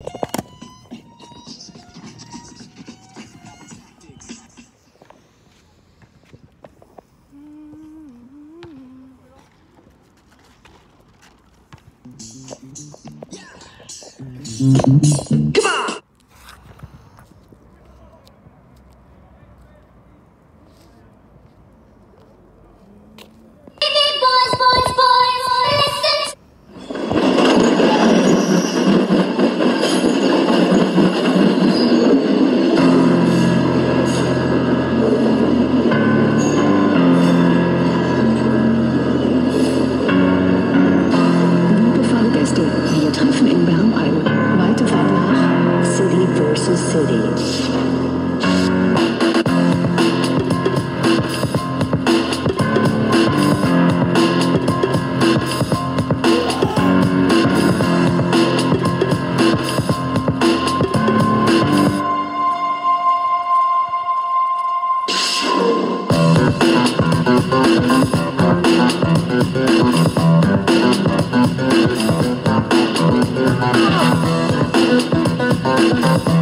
Boys, Vs. City. Boys,